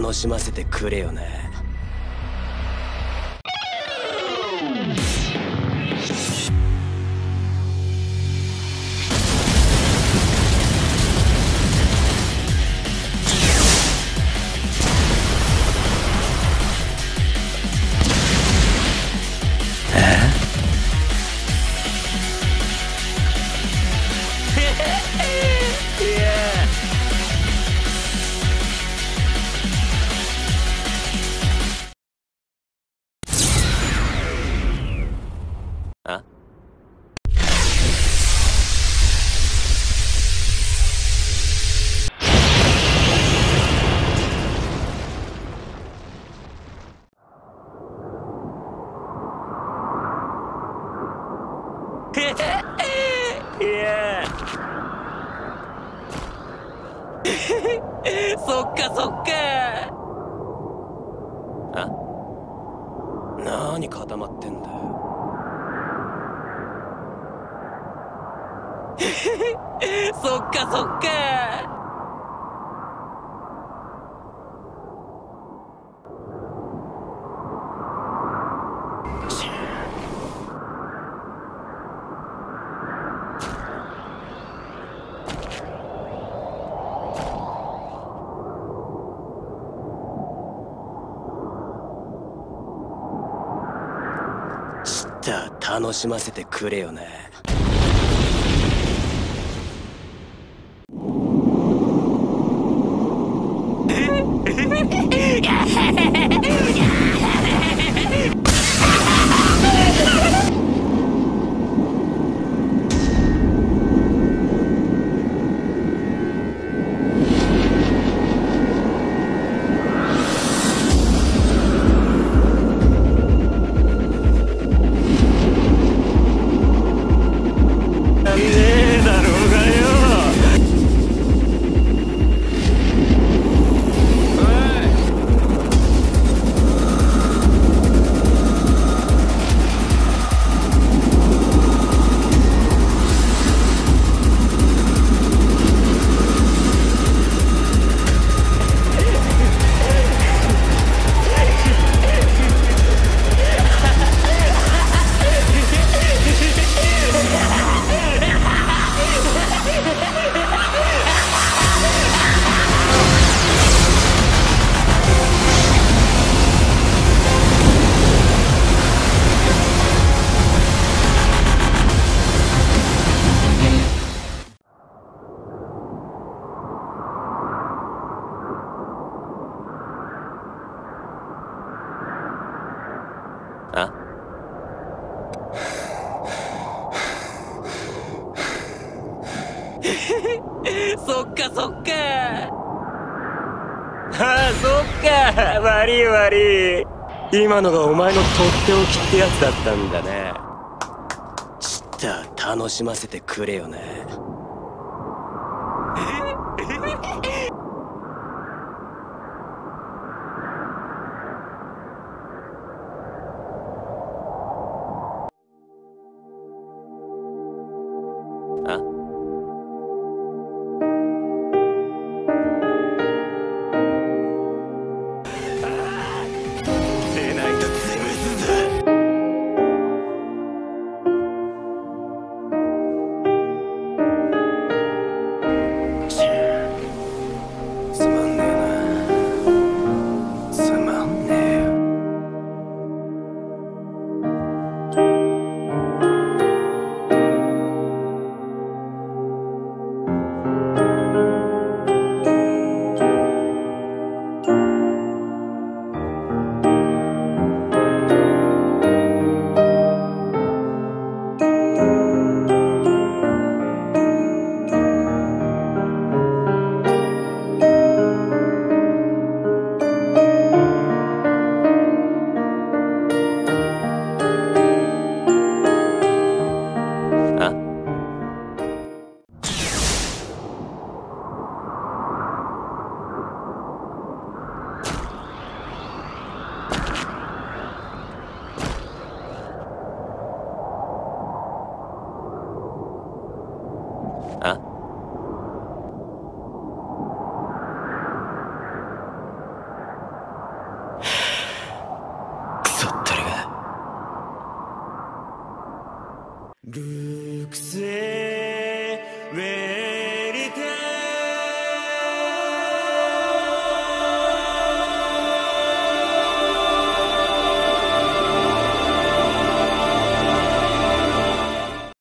楽しませてくれよなそっかそっか。あ？何固まってんだよ。そっかそっかちった楽しませてくれよな そっかそっか。ああそっか。悪い悪い。今のがお前のとっておきってやつだったんだね。ちった楽しませてくれよなあ？くそったるルクセウェ